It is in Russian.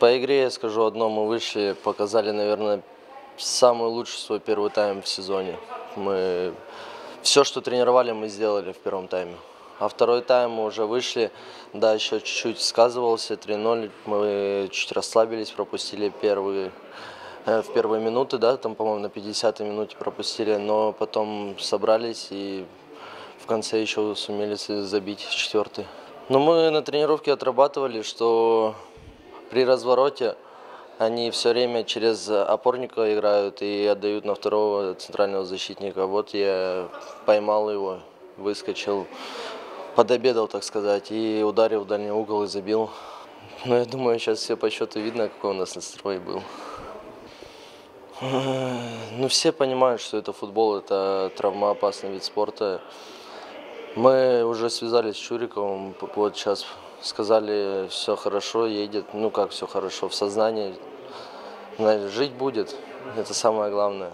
По игре я скажу одно, мы вышли, показали, наверное, самый лучший свой первый тайм в сезоне. Мы все, что тренировали, мы сделали в первом тайме. А второй тайм мы уже вышли, да, еще чуть-чуть сказывался, 3-0, мы чуть расслабились, пропустили первые, э, в первые минуты, да, там, по-моему, на 50-й минуте пропустили, но потом собрались и в конце еще сумели забить четвертый. Но мы на тренировке отрабатывали, что при развороте они все время через опорника играют и отдают на второго центрального защитника. Вот я поймал его, выскочил, подобедал, так сказать, и ударил в дальний угол и забил. Но я думаю, сейчас все по счету видно, какой у нас настрой был. Ну, все понимают, что это футбол, это травмоопасный вид спорта. Мы уже связались с Чуриковым, вот сейчас сказали, все хорошо, едет, ну как все хорошо, в сознании, жить будет, это самое главное.